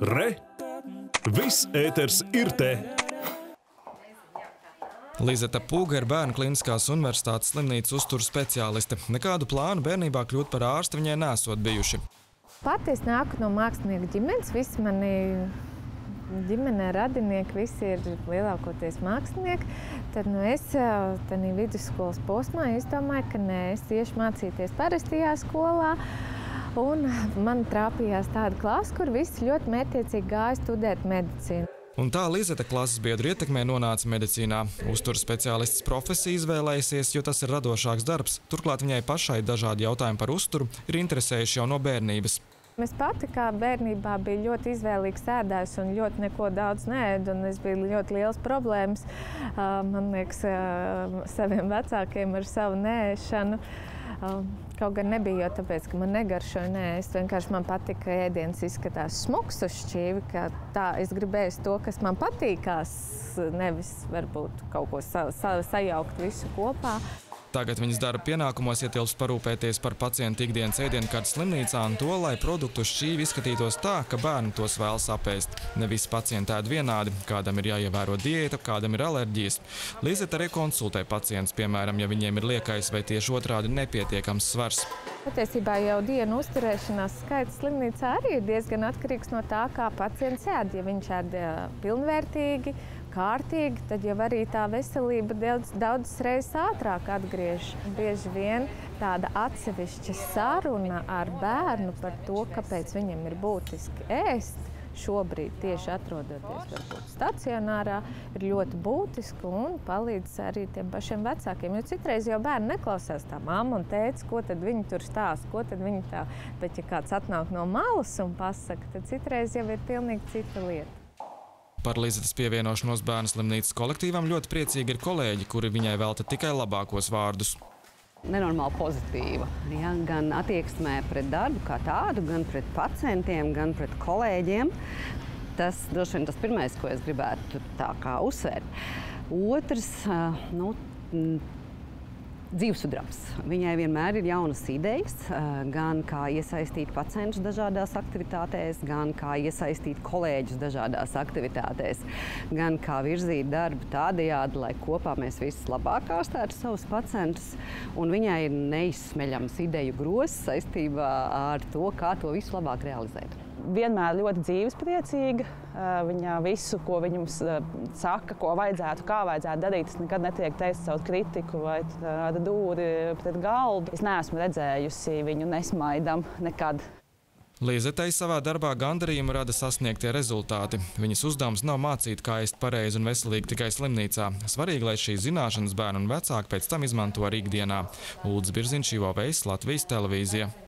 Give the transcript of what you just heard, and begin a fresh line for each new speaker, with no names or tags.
Re! Viss ēters ir te!
Lizeta Pūga ir Bērnu Kliniskās Universitātes slimnīcas uzturu speciāliste. Nekādu plānu bērnībā kļūt par ārstu viņai nesot bijuši.
Pati es nāku no mākslinieka ģimenes. Visi mani ģimenē radinieki visi ir lielākoties mākslinieki. Tad nu, es tādā vidusskolas posmā izdomāju, ka nē, es iešu mācīties parastajā skolā. Un man trāpījās tāda klase, kur visi ļoti mērķiecīgi gāja studēt medicīnu.
Un tā Lizete klases biedru ietekmē nonāca medicīnā. Uzturu speciālists profesiju izvēlējusies, jo tas ir radošāks darbs. Turklāt viņai pašai dažādi jautājumi par uzturu ir interesējuši jau no bērnības.
Es pati kā bērnībā biju ļoti izvēlīgs ēdājs un ļoti neko daudz neēdu. Es biju ļoti liels problēmas, man liekas, saviem vecākiem ar savu nēšanu. Kaut gan nebija jau tāpēc, ka man negaršoja. Nē, es vienkārši man patika, ka ēdiens izskatās smuks uz šķīvi. Tā es gribēju to, kas man patīkās, nevis varbūt kaut ko sa, sa, sajaukt visu kopā.
Tagad viņas darba pienākumos ietilps parūpēties par pacientu ikdienas ēdienkartes slimnīcā un to, lai produktu šķīvi izskatītos tā, ka bērni tos vēlas apēst. Ne visi pacienti ēd vienādi, kādam ir jāievēro diēta, kādam ir alerģijas. Lizeta arī konsultē pacientus, piemēram, ja viņiem ir liekais vai tieši otrādi nepietiekams svars.
Patiesībā jau dienu uzturēšanās skaits slimnīcā arī ir diezgan atkarīgs no tā, kā pacients ēd. Ja viņš ēd pilnvērtīgi, kārtīgi, tad jau arī tā veselība daudz, daudzas reizes ātrāk atgriežas. Bieži vien tāda atsevišķa saruna ar bērnu par to, kāpēc viņam ir būtiski ēst. Šobrīd, tieši atrodoties varbūt, stacionārā, ir ļoti būtiska un palīdz arī tiem pašiem vecākiem. Jo citreiz jau bērni neklausās tā mamma un tēta, ko tad viņi tur stāsta, ko tad viņi tā. Bet, ja kāds atnāk no malas un pasaka, tad citreiz jau ir pilnīgi cita lieta.
Par Lizetes pievienošanos bērnu slimnīcas kolektīvam ļoti priecīgi ir kolēģi, kuri viņai velta tikai labākos vārdus.
Nenormāli pozitīva. Ja, gan attieksmē pret darbu kā tādu, gan pret pacientiem, gan pret kolēģiem. Tas droši vien tas pirmais, ko es gribētu tā kā uzsvērt. Otrs, nu, dzīvesudrabs. Viņai vienmēr ir jaunas idejas, gan kā iesaistīt pacientus dažādās aktivitātēs, gan kā iesaistīt kolēģus dažādās aktivitātēs, gan kā virzīt darbu tādajādi, lai kopā mēs visi labāk ārstētu savus pacientus. Un viņai ir neizsmeļams ideju grozs saistībā ar to, kā to visu labāk realizēt
vienmēr ļoti dzīvespriecīga. Viņa visu, ko viņa mums saka, ko vajadzētu, kā vajadzētu darīt, tas nekad netiek teikts caur kritiku vai tādu dūri pret galdu. Es neesmu redzējusi viņu nesmaidam nekad.
Līzetei savā darbā gandarījumu rada sasniegtie rezultāti. Viņas uzdevums nav mācīt, kā ēst pareizi un veselīgi tikai slimnīcā. Svarīgi, lai šīs zināšanas bērni un vecāki pēc tam izmanto arī ikdienā. Ulds Birziņš, Ivo Veiss, Latvijas televīzija.